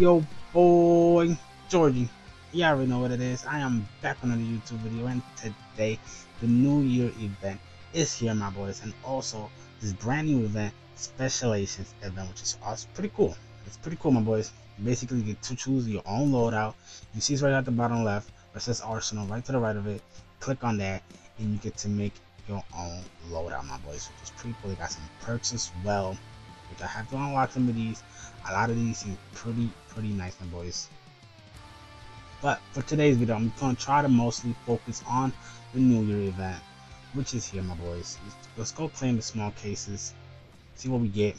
Yo, boy, Georgie. You already know what it is. I am back on another YouTube video, and today the New Year event is here, my boys, and also this brand new event, Special event, which is oh, also pretty cool. It's pretty cool, my boys. Basically, you get to choose your own loadout. You see it's right at the bottom left, it says Arsenal, right to the right of it. Click on that, and you get to make your own loadout, my boys, which is pretty cool. They got some perks as well, which I have to unlock some of these. A lot of these seem pretty, pretty nice, my boys. But for today's video, I'm going to try to mostly focus on the New Year event, which is here, my boys. Let's go claim the small cases, see what we get.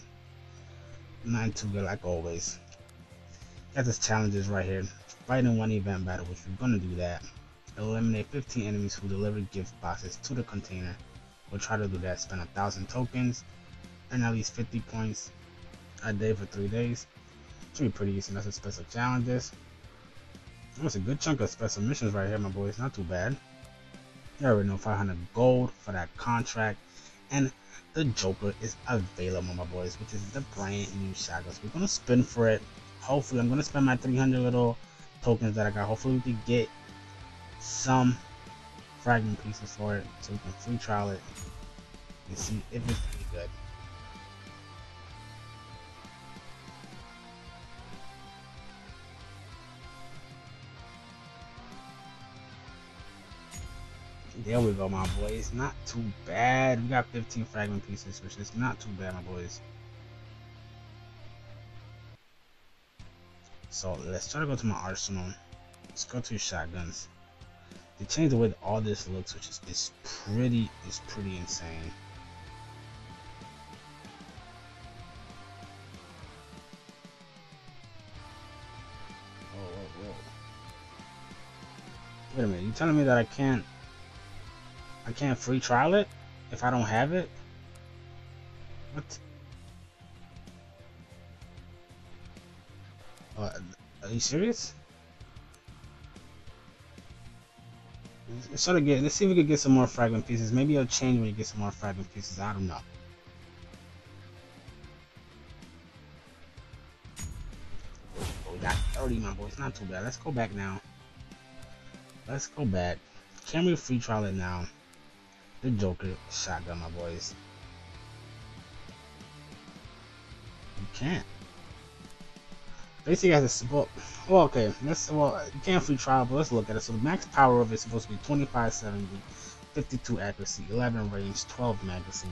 Not too good, like always. Got this challenges right here. Fight in one event battle, which we're going to do that. Eliminate 15 enemies who deliver gift boxes to the container. We'll try to do that. Spend a thousand tokens, earn at least 50 points a day for three days. Should be pretty easy. That's a special challenges. That's a good chunk of special missions right here, my boys. Not too bad. You already know 500 gold for that contract. And the Joker is available, my boys, which is the brand new shotgun. So we're going to spin for it. Hopefully, I'm going to spend my 300 little tokens that I got. Hopefully, we can get some fragment pieces for it so we can free trial it and see if it's any good. There we go, my boys. Not too bad. We got 15 fragment pieces, which is not too bad, my boys. So let's try to go to my arsenal. Let's go to shotguns. They changed the way all this looks, which is, is pretty is pretty insane. Whoa, whoa, whoa. Wait a minute, you telling me that I can't I can't free trial it if I don't have it? What? Uh, are you serious? Let's try to get. Let's see if we can get some more fragment pieces. Maybe it'll change when you get some more fragment pieces. I don't know. Oh, we got 30, my boy. It's Not too bad. Let's go back now. Let's go back. Can we free trial it now? The Joker shotgun, my boys. You can't. Basically, has a well, well, okay. Let's well, you can't free trial, but let's look at it. So the max power of it is supposed to be 2570, 52 accuracy, 11 range, 12 magazine.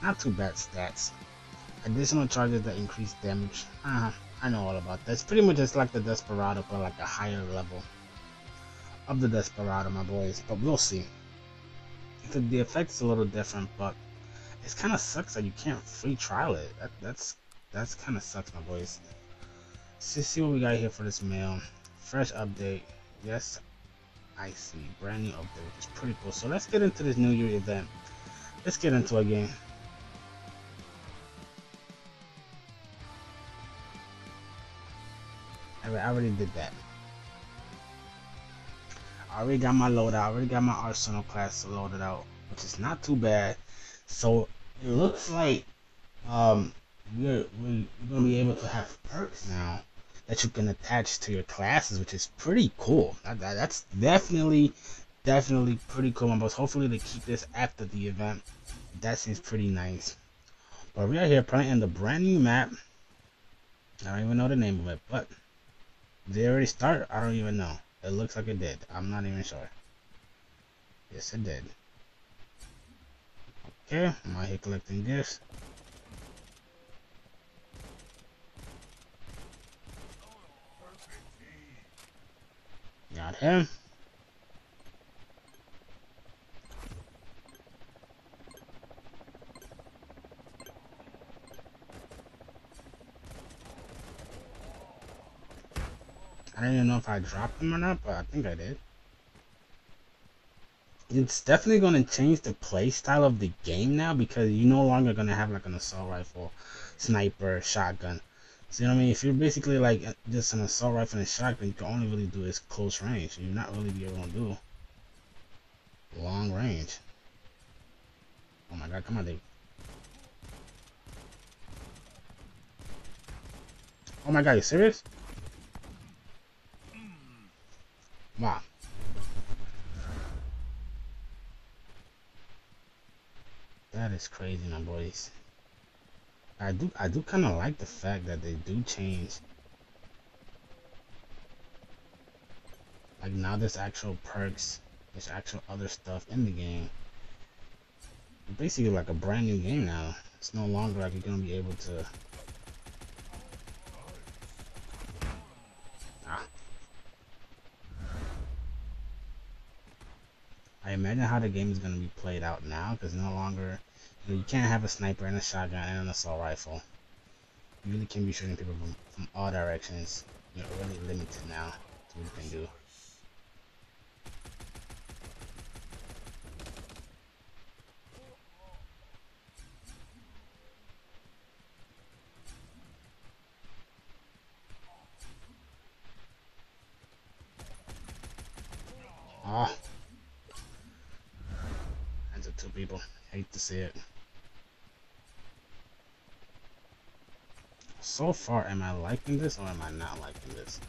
Not too bad stats. Additional charges that increase damage. Uh, I know all about that. It's pretty much just like the Desperado, but like a higher level of the Desperado, my boys. But we'll see. The, the effect's a little different, but it kind of sucks that you can't free trial it. That, that's that's kind of sucks, my boys. Let's see what we got here for this mail. Fresh update. Yes, I see. Brand new update, which is pretty cool. So let's get into this New Year event. Let's get into a game. I already did that. I already got my loadout. I already got my Arsenal class loaded out, which is not too bad. So it looks like um, we're, we're gonna be able to have perks now that you can attach to your classes, which is pretty cool. That, that, that's definitely, definitely pretty cool. But hopefully they keep this after the event. That seems pretty nice. But we are here playing in the brand new map. I don't even know the name of it, but they already start? I don't even know. It looks like it did. I'm not even sure. Yes, it did. Okay, I'm out here collecting gifts. Got him. I don't know if I dropped them or not, but I think I did. It's definitely going to change the play style of the game now because you're no longer going to have like an assault rifle, sniper, shotgun. Know what I mean? If you're basically like uh, just an assault rifle and a shotgun, you can only really do is close range. You're not really be able to do long range. Oh my god, come on, Dave. Oh my god, you serious? Wow. That is crazy, my boys. I do I do kind of like the fact that they do change. Like now there's actual perks, there's actual other stuff in the game. Basically like a brand new game now. It's no longer like you're gonna be able to imagine how the game is going to be played out now because no longer you, know, you, can't have a sniper and a shotgun and an assault rifle. You really can't be shooting people from, from all directions. You're really limited now to what you can do. Oh, to people. Hate to see it. So far, am I liking this or am I not liking this?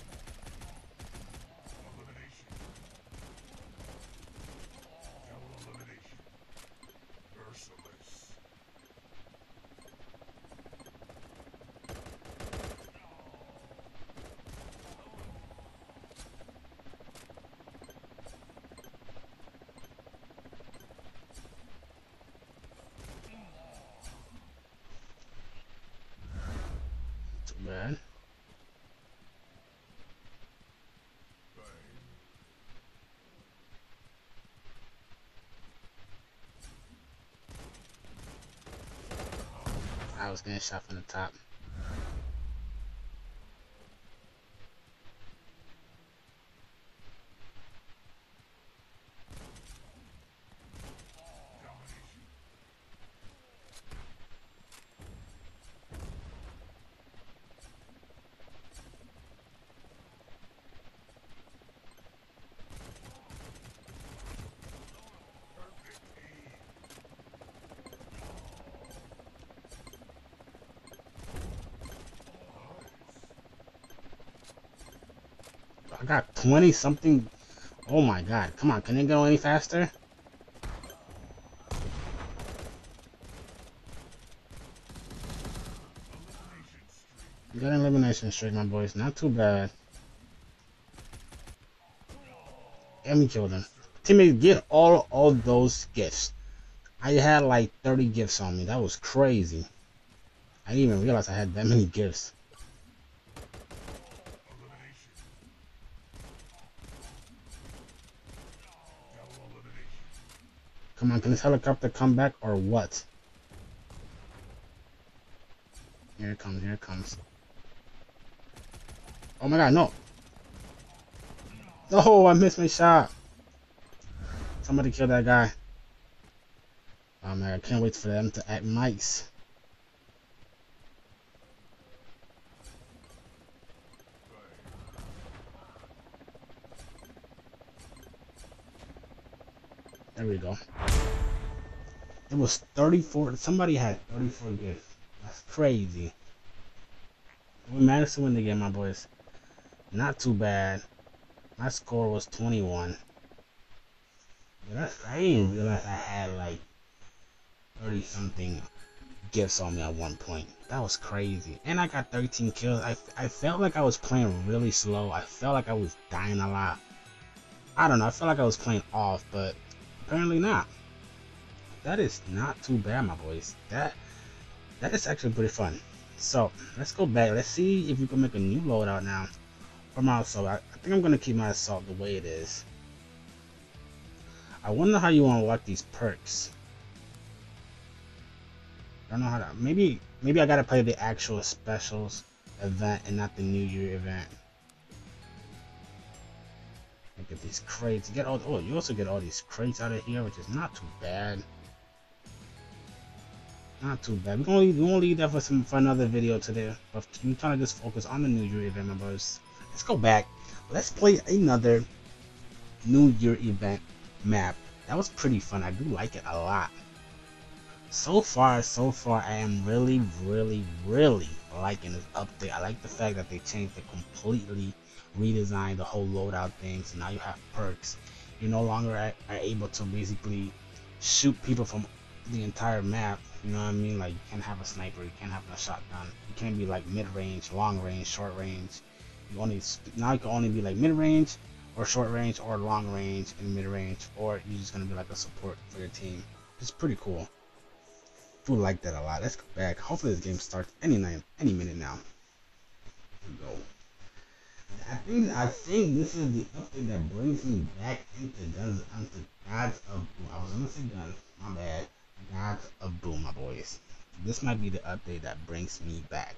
I was getting shot from the top. I got 20 something. Oh my god. Come on, can it go any faster? Got an elimination streak, my boys. Not too bad. We killed him. Teammates, get all of those gifts. I had like 30 gifts on me. That was crazy. I didn't even realize I had that many gifts. Come on, can this helicopter come back or what? Here it comes, here it comes. Oh my god, no! Oh, I missed my shot! Somebody kill that guy. Oh man, I can't wait for them to act mice. There we go. It was 34. Somebody had 34 gifts. That's crazy. We managed to win the game, my boys. Not too bad. My score was 21. I didn't realize I had like 30 something gifts on me at one point. That was crazy. And I got 13 kills. I, I felt like I was playing really slow. I felt like I was dying a lot. I don't know. I felt like I was playing off, but Apparently not. That is not too bad, my boys. That that is actually pretty fun. So let's go back. Let's see if we can make a new loadout now for my assault. I, I think I'm gonna keep my assault the way it is. I wonder how you want unlock these perks. I don't know how to. Maybe maybe I gotta play the actual specials event and not the New Year event. Get these crates. Get all. Oh, you also get all these crates out of here, which is not too bad. Not too bad. We're gonna leave, we're gonna leave that for some for another video today. But I'm trying to just focus on the New Year event, members. Let's go back. Let's play another New Year event map. That was pretty fun. I do like it a lot. so far, so far, I am really, really, really liking this update. I like the fact that they changed it completely, redesigned the whole loadout thing. So now you have perks. You no longer are, able to basically shoot people from the entire map. You know what I mean? Like you can't have a sniper, you can't have a shotgun. You can't be like mid range, long range, short range. You only now you can only be like mid range or short range or long range and mid range, or you're just gonna be like a support for your team. It's pretty cool do like that a lot. Let's go back. Hopefully this game starts any night, any minute now. Here we go. I think I think this is the update that brings me back into guns into gods of. I was gonna say guns, my bad. Gods of boom, my boys. This might be the update that brings me back.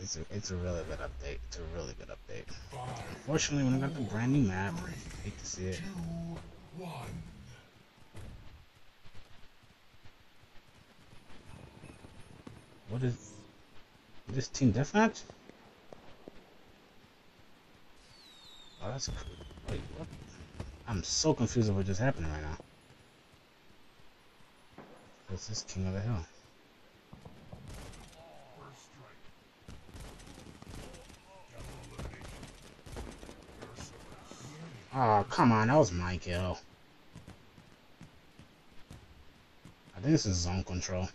It's a it's a really good update. It's a really good update. Unfortunately, when I got the brand new map, I hate to see it. Two, one. What is this team deathmatch? Oh, that's cool. Wait, what? I'm so confused of what just happened right now. This is King of the Hill. Oh, come on, that was my kill. I think this is zone control.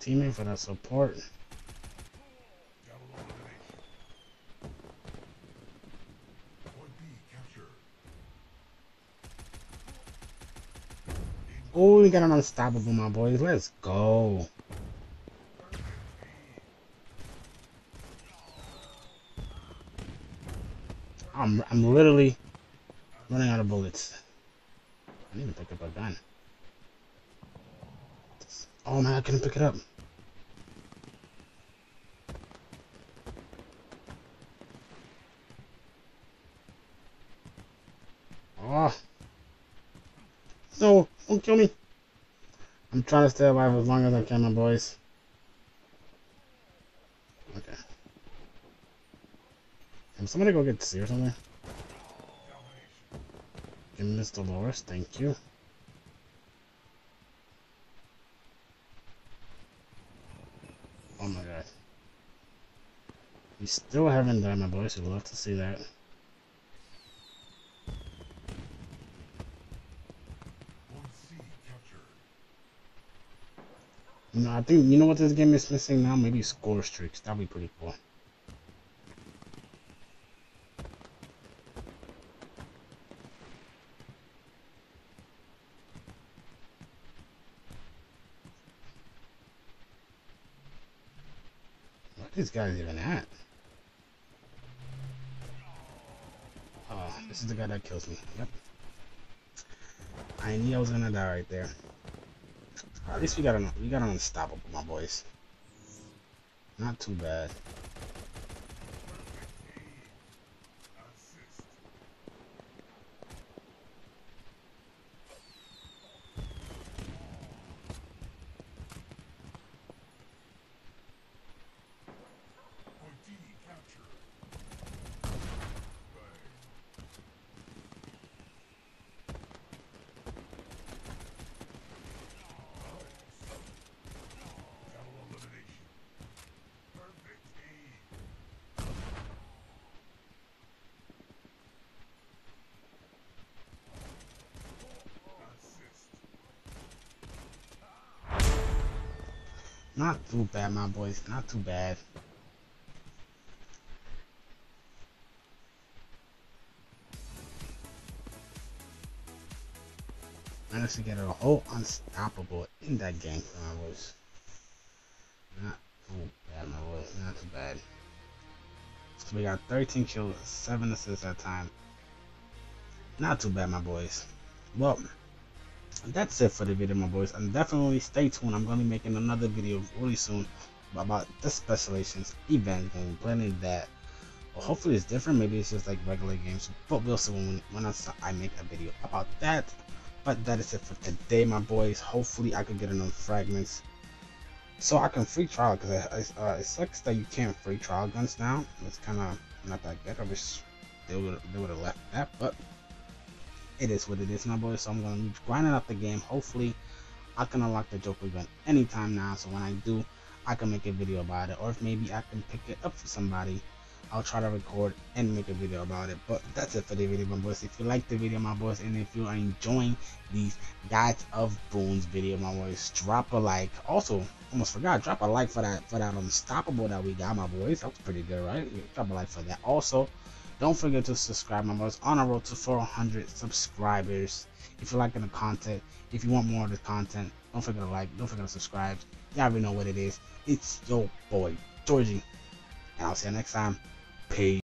Teammate for that support. Oh, we got an unstoppable, my boys. Let's go. I'm I'm literally running out of bullets. I need to pick up a gun. Oh man, I couldn't pick it up. Ah. Oh. No, don't kill me. I'm trying to stay alive as long as I can, my boys. Okay. Can somebody go get C or something? Give me Mr. Dolores, thank you. Oh my god. We still haven't died, my boys. We'd love to see that. You know, I think, you know what this game is missing now? Maybe score streaks. That'd be pretty cool. These guys even at? Oh, this is the guy that kills me. Yep. I knew I was gonna die right there. At least we got an we got an unstoppable, my boys. Not too bad. Not too bad, my boys. Not too bad. Managed to get a whole unstoppable in that game, my boys. Not too bad, my boys. Not too bad. So we got 13 kills, 7 assists that time. Not too bad, my boys. Well, that's it for the video my boys. And definitely stay tuned. I'm going to be making another video really soon about the special agents event and planning that. Well, hopefully it's different. Maybe it's just like regular games. But we'll see when, when I make a video about that. But that is it for today my boys. Hopefully i can get enough fragments so i can free trial because uh, it sucks that you can't free trial guns now. It's kind of not that good. I wish they would they would have left that but it is what it is, my boys. So I'm gonna be grinding up the game. Hopefully, I can unlock the Joker event anytime now. So when I do, I can make a video about it, or if maybe I can pick it up for somebody. I'll try to record and make a video about it. But that's it for the video, my boys. If you like the video, my boys, and if you are enjoying these Gods of Boom video, my boys, drop a like. Also, almost forgot, drop a like for that for that unstoppable that we got, my boys. That was pretty good, right? Drop a like for that. Also, don't forget to subscribe, my boys. On our road to 400 subscribers. If you're liking the content, if you want more of the content, don't forget to like, don't forget to subscribe. You already know what it is. It's your boy, Georgie. And I'll see you next time. Peace.